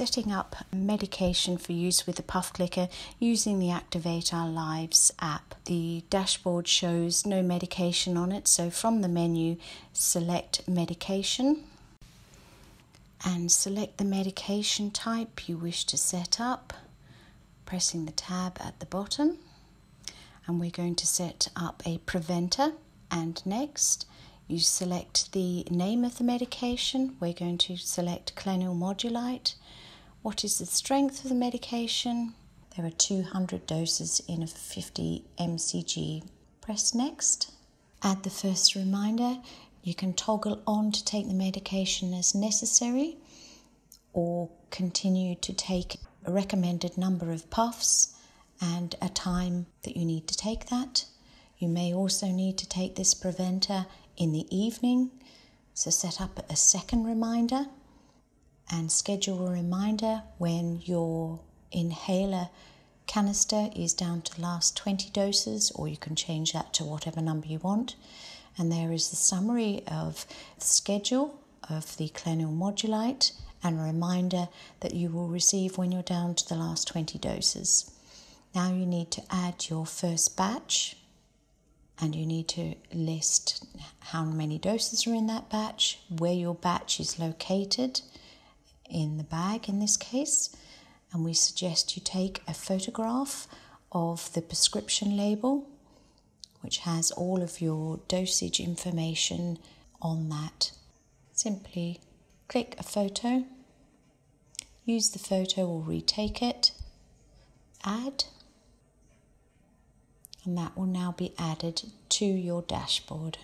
setting up medication for use with the PUFFClicker using the Activ8rlives app. The dashboard shows no medication on it, so from the menu, select medication and select the medication type you wish to set up, pressing the tab at the bottom. And we're going to set up a preventer. And next, you select the name of the medication. We're going to select Clenil Modulite. What is the strength of the medication? There are 200 doses in a 50 mcg. Press next. Add the first reminder. You can toggle on to take the medication as necessary or continue to take a recommended number of puffs and a time that you need to take that. You may also need to take this preventer in the evening, so set up a second reminder and schedule a reminder when your inhaler canister is down to last 20 doses, or you can change that to whatever number you want. And there is the summary of the schedule of the Clenil Modulite and a reminder that you will receive when you're down to the last 20 doses. Now you need to add your first batch and you need to list how many doses are in that batch, where your batch is located in the bag in this case, and we suggest you take a photograph of the prescription label, which has all of your dosage information on that. Simply click a photo, use the photo or retake it, add, and that will now be added to your dashboard.